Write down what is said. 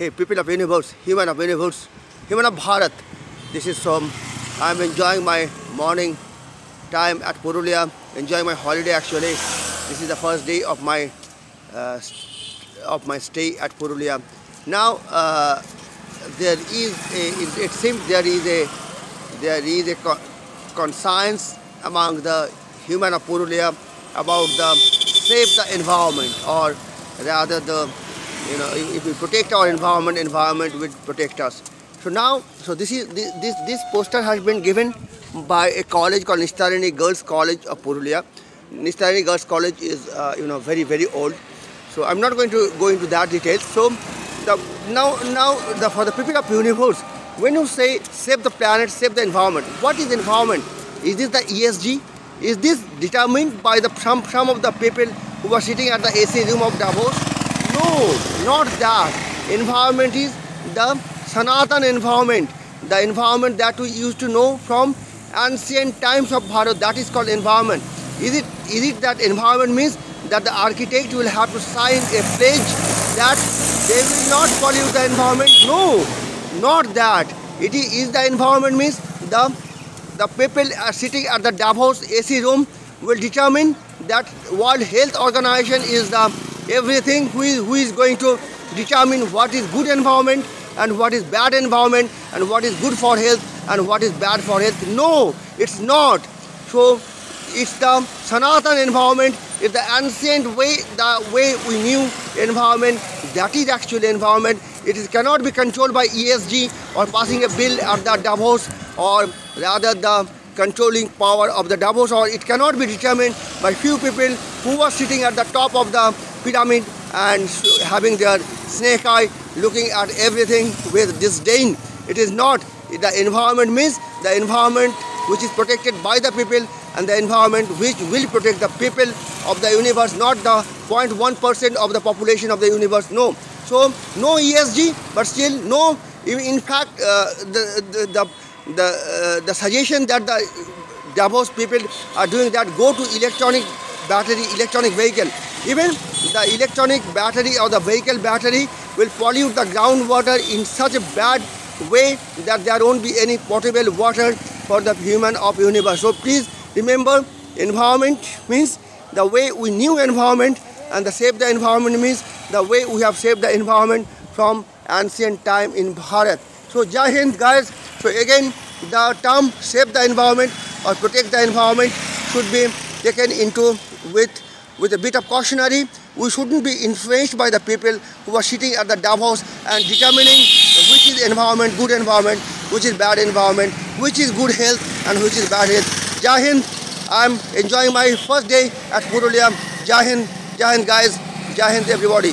Hey, people of universe, human of universe, human of Bharat. This is Som. I'm enjoying my morning time at Purulia, enjoying my holiday actually. This is the first day of my uh, of my stay at Purulia. Now uh, there is a, it seems there is a there is a conscience among the human of Purulia about the save the environment or rather the you know if we protect our environment environment will protect us. So now so this is this this, poster has been given by a college called Nistarini Girls College of Purulia. Nistarini Girls College is uh, you know very very old. So I'm not going to go into that details. So the now now the for the people of universe when you say save the planet save the environment what is environment? Is this the ESG is this determined by the some, some of the people who are sitting at the AC room of Davos? No, not that. Environment is the Sanatan environment, the environment that we used to know from ancient times of Bharat. That is called environment. Is it is it that environment means that the architect will have to sign a pledge that they will not pollute the environment? No, not that. It is the environment means the the people are sitting at the Davos AC room will determine that World Health Organization is the everything who is, who is going to determine what is good environment and what is bad environment and what is good for health and what is bad for health. No, it's not. So it's the Sanatan environment, it's the ancient way, the way we knew environment, that is actually environment. It is, cannot be controlled by ESG or passing a bill at the Davos or rather the controlling power of the Davos or it cannot be determined by few people who are sitting at the top of the pyramid and having their snake eye looking at everything with disdain. It is not. The environment means the environment which is protected by the people and the environment which will protect the people of the universe, not the 0.1% of the population of the universe. No. So no ESG, but still no. In fact, uh, the, the, the the uh, the suggestion that the Davos people are doing that go to electronic battery, electronic vehicle. Even the electronic battery or the vehicle battery will pollute the groundwater in such a bad way that there won't be any potable water for the human of universe. So please remember, environment means the way we knew environment and the save the environment means the way we have saved the environment from ancient time in Bharat. So Jai Hind guys. So again the term save the environment or protect the environment should be taken into with with a bit of cautionary. We shouldn't be influenced by the people who are sitting at the Davos and determining which is environment, good environment, which is bad environment, which is good health and which is bad health. Jai Hind, I'm enjoying my first day at Purulia. Jai Hind guys, Jai Hind everybody.